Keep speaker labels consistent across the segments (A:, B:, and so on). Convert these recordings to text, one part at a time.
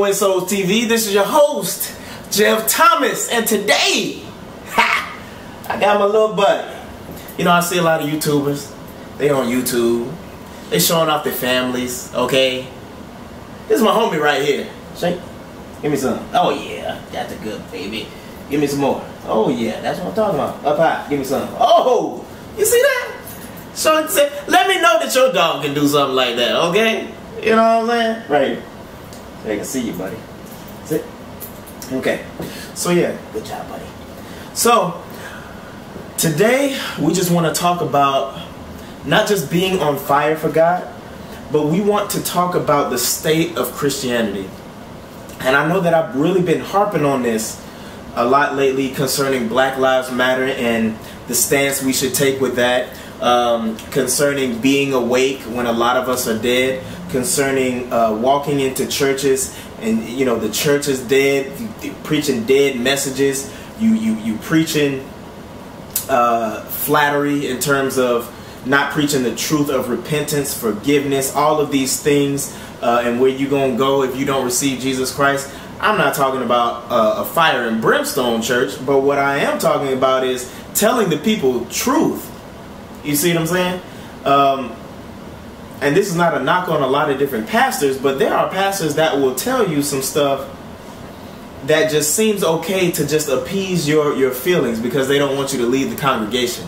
A: Win Souls TV. This is your host, Jeff Thomas, and today, ha, I got my little buddy. You know, I see a lot of YouTubers. They on YouTube. They showing off their families, okay? This is my homie right here. Shake. Give me some. Oh yeah, that's a good baby. Give me some more. Oh yeah, that's what I'm talking about. Up high. Give me some. Oh, you see that? So let me know that your dog can do something like that, okay? You know what I'm saying? Right. They can see you, buddy. Sit. Okay. So yeah, good job, buddy. So today we just want to talk about not just being on fire for God, but we want to talk about the state of Christianity. And I know that I've really been harping on this a lot lately concerning Black Lives Matter and the stance we should take with that, um, concerning being awake when a lot of us are dead, concerning uh, walking into churches and you know the church is dead, preaching dead messages. You you you preaching uh, flattery in terms of not preaching the truth of repentance, forgiveness, all of these things, uh, and where you gonna go if you don't receive Jesus Christ. I'm not talking about uh, a fire and brimstone church, but what I am talking about is telling the people truth. You see what I'm saying? Um, and this is not a knock on a lot of different pastors, but there are pastors that will tell you some stuff that just seems okay to just appease your, your feelings because they don't want you to leave the congregation.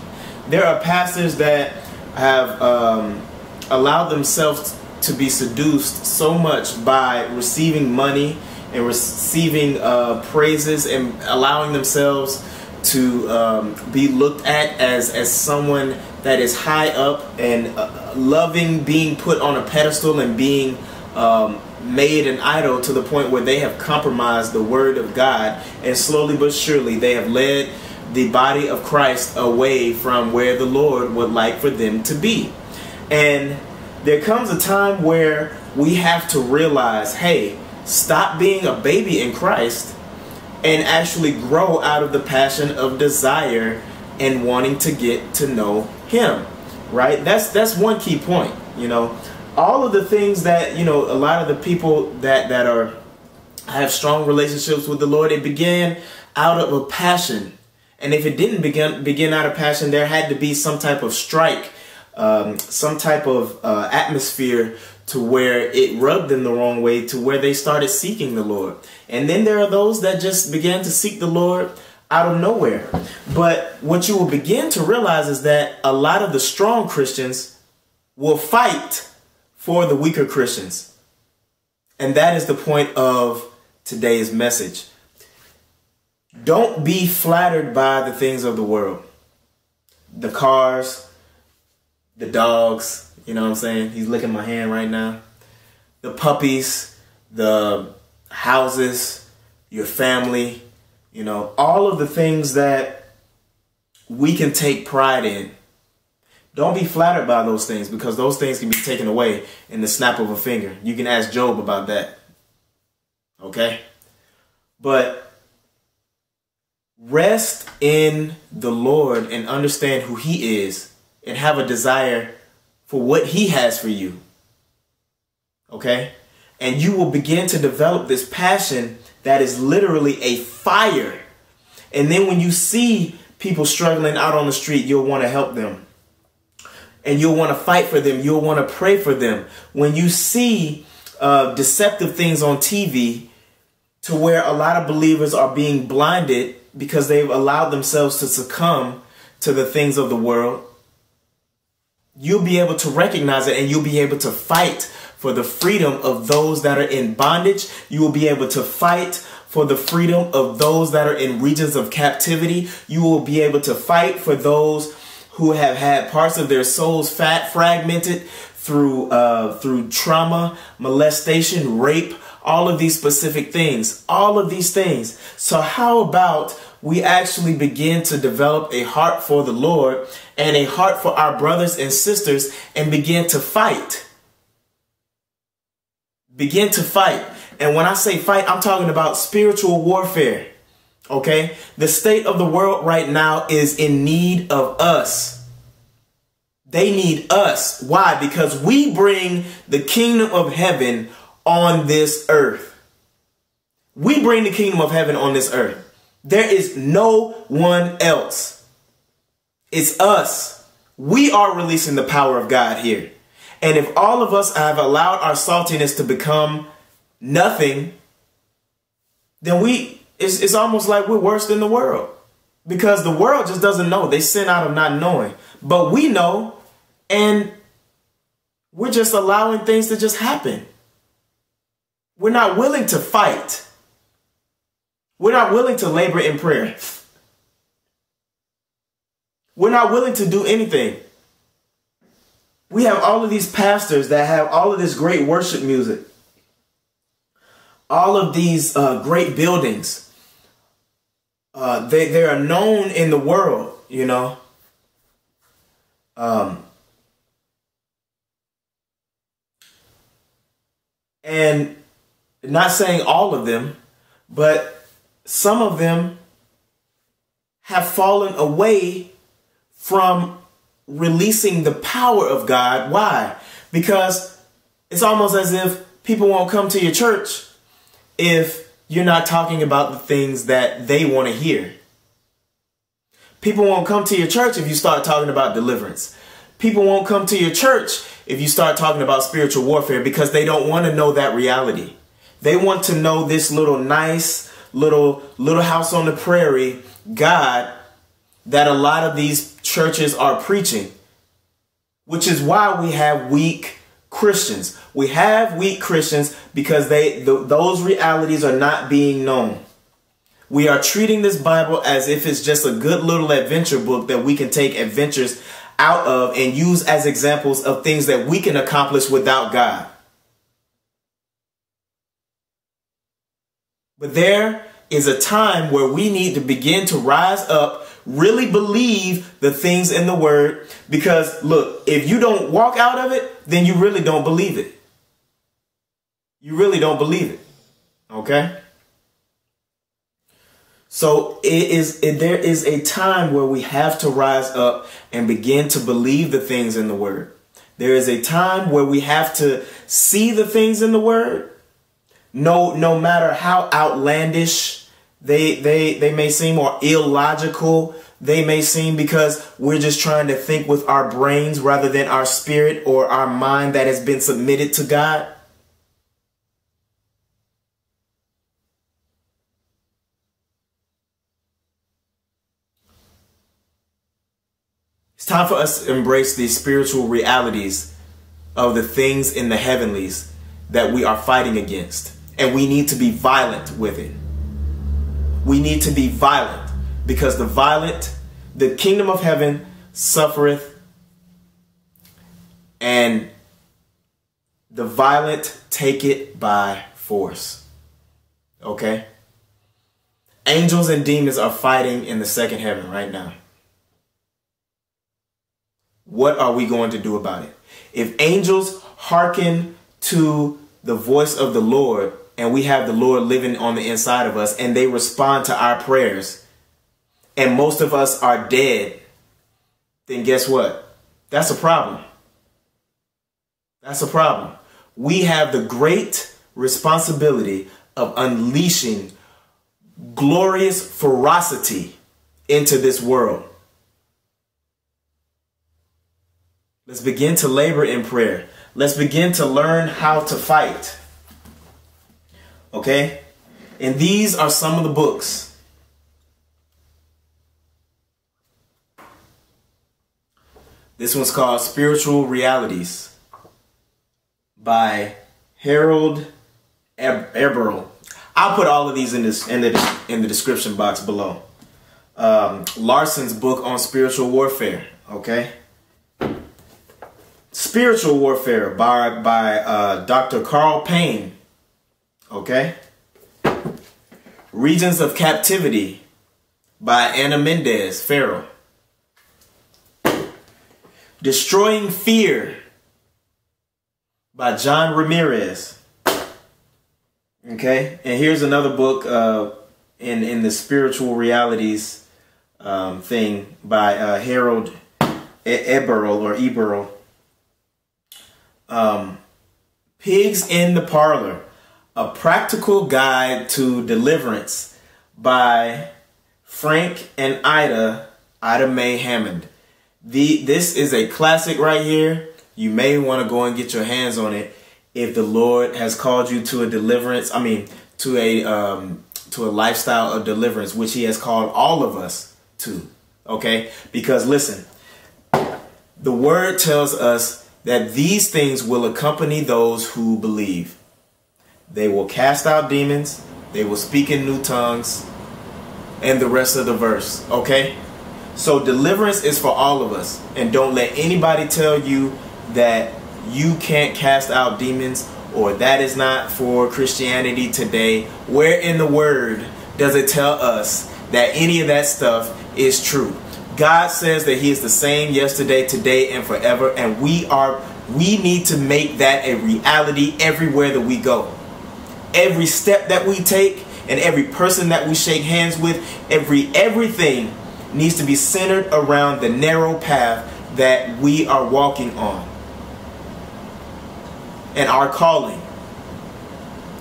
A: There are pastors that have um, allowed themselves to be seduced so much by receiving money and receiving uh, praises and allowing themselves to um, be looked at as, as someone that is high up and uh, loving being put on a pedestal and being um, made an idol to the point where they have compromised the word of God and slowly but surely they have led the body of Christ away from where the Lord would like for them to be. And there comes a time where we have to realize, hey, stop being a baby in Christ and actually grow out of the passion of desire and wanting to get to know him right? That's that's one key point you know? All of the things that you know a lot of the people that that are have strong relationships with the lord it began out of a passion. And if it didn't begin begin out of passion there had to be some type of strike um, some type of uh, atmosphere to where it rubbed them the wrong way to where they started seeking the lord. And then there are those that just began to seek the lord out of nowhere. But what you will begin to realize is that a lot of the strong Christians will fight for the weaker Christians. And that is the point of today's message. Don't be flattered by the things of the world. The cars, the dogs, you know what I'm saying? He's licking my hand right now. The puppies, the houses, your family, you know, all of the things that we can take pride in. Don't be flattered by those things because those things can be taken away in the snap of a finger. You can ask Job about that. Okay? But rest in the Lord and understand who He is and have a desire for what He has for you. Okay? And you will begin to develop this passion that is literally a fire. And then when you see people struggling out on the street, you'll want to help them. And you'll want to fight for them. You'll want to pray for them. When you see uh, deceptive things on TV to where a lot of believers are being blinded because they've allowed themselves to succumb to the things of the world, you'll be able to recognize it and you'll be able to fight for the freedom of those that are in bondage. You will be able to fight for the freedom of those that are in regions of captivity. You will be able to fight for those who have had parts of their souls fat fragmented through uh, through trauma, molestation, rape, all of these specific things, all of these things. So how about we actually begin to develop a heart for the Lord and a heart for our brothers and sisters and begin to fight? Begin to fight. And when I say fight, I'm talking about spiritual warfare. Okay? The state of the world right now is in need of us. They need us. Why? Because we bring the kingdom of heaven on this earth. We bring the kingdom of heaven on this earth. There is no one else. It's us. We are releasing the power of God here. And if all of us have allowed our saltiness to become nothing, then we it's, it's almost like we're worse than the world. Because the world just doesn't know. They sin out of not knowing. But we know, and we're just allowing things to just happen. We're not willing to fight. We're not willing to labor in prayer. We're not willing to do anything. We have all of these pastors that have all of this great worship music, all of these uh, great buildings. Uh, they, they are known in the world, you know. Um, and not saying all of them, but some of them have fallen away from releasing the power of God. Why? Because it's almost as if people won't come to your church if you're not talking about the things that they want to hear. People won't come to your church if you start talking about deliverance. People won't come to your church if you start talking about spiritual warfare because they don't want to know that reality. They want to know this little nice little little house on the prairie God that a lot of these churches are preaching. Which is why we have weak Christians. We have weak Christians because they th- those realities are not being known. We are treating this Bible as if it's just a good little adventure book that we can take adventures out of and use as examples of things that we can accomplish without God. But there is a time where we need to begin to rise up, really believe the things in the word. Because look, if you don't walk out of it, then you really don't believe it. You really don't believe it. Okay? So it is it, there is a time where we have to rise up and begin to believe the things in the word. There is a time where we have to see the things in the word. No no matter how outlandish they they they may seem or illogical they may seem because we're just trying to think with our brains rather than our spirit or our mind that has been submitted to God. It's time for us to embrace these spiritual realities of the things in the heavenlies that we are fighting against. And we need to be violent with it. We need to be violent because the violent, the kingdom of heaven suffereth, and the violent take it by force. Okay? Angels and demons are fighting in the second heaven right now. What are we going to do about it? If angels hearken to the voice of the Lord and we have the Lord living on the inside of us and they respond to our prayers and most of us are dead, then guess what? That's a problem. That's a problem. We have the great responsibility of unleashing glorious ferocity into this world. Let's begin to labor in prayer. Let's begin to learn how to fight. Okay? And these are some of the books. This one's called Spiritual Realities by Harold Eberl. I'll put all of these in this in the in the description box below. Um, Larson's book on spiritual warfare. Okay. Spiritual Warfare by, by uh, Dr. Karl Payne. Okay? Regions of Captivity by Ana Mendez Ferrell. Destroying Fear by John Ramirez. Okay? And here's another book uh, in, in the spiritual realities um, thing by uh, Harold Eberl or Eberl um, Pigs in the Parlor. A Practical Guide to Deliverance by Frank and Ida, Ida Mae Hammond. The, this is a classic right here. You may want to go and get your hands on it if the Lord has called you to a deliverance. I mean, to a um, to a lifestyle of deliverance, which He has called all of us to. Okay, because listen, the Word tells us that these things will accompany those who believe. They will cast out demons. They will speak in new tongues. And the rest of the verse. Okay? So deliverance is for all of us. And don't let anybody tell you that you can't cast out demons or that is not for Christianity today. Where in the Word does it tell us that any of that stuff is true? God says that He is the same yesterday, today, and forever. And we are we need to make that a reality everywhere that we go every step that we take and every person that we shake hands with, every everything needs to be centered around the narrow path that we are walking on. And our calling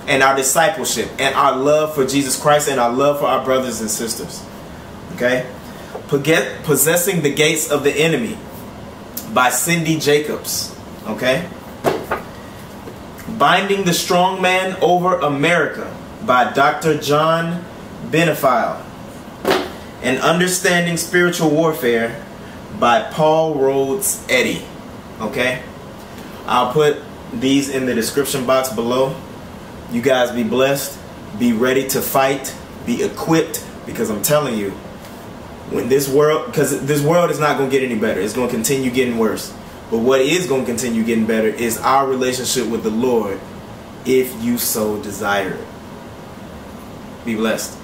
A: and our discipleship and our love for Jesus Christ and our love for our brothers and sisters. Okay? Possessing the Gates of the Enemy by Cindy Jacobs. Okay? Binding the Strong Man Over America by Dr. John Benefiel. And Understanding Spiritual Warfare by Paul Rhodes Eddy. Okay? I'll put these in the description box below. You guys be blessed. Be ready to fight. Be equipped because I'm telling you, when this world, because this world is not going to get any better. It's going to continue getting worse. But what is going to continue getting better is our relationship with the Lord if you so desire it. Be blessed.